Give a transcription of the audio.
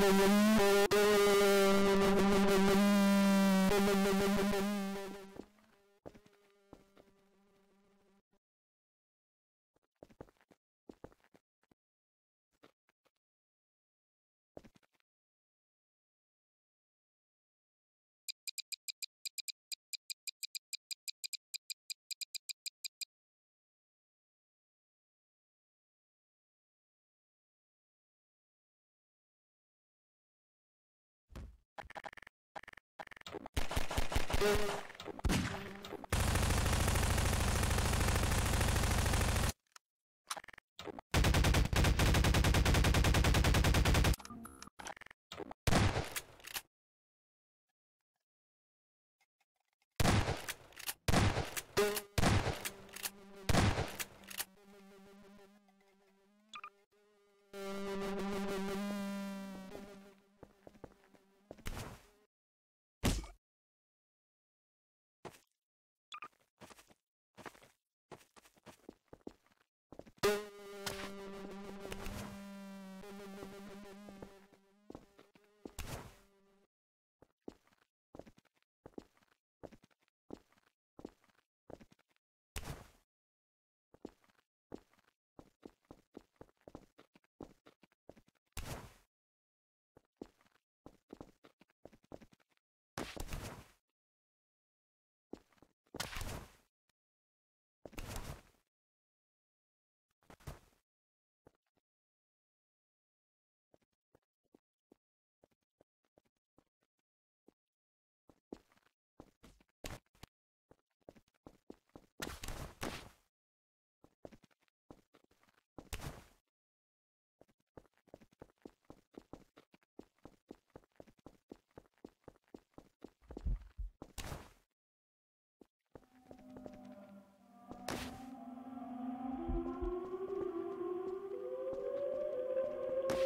Thank you. you.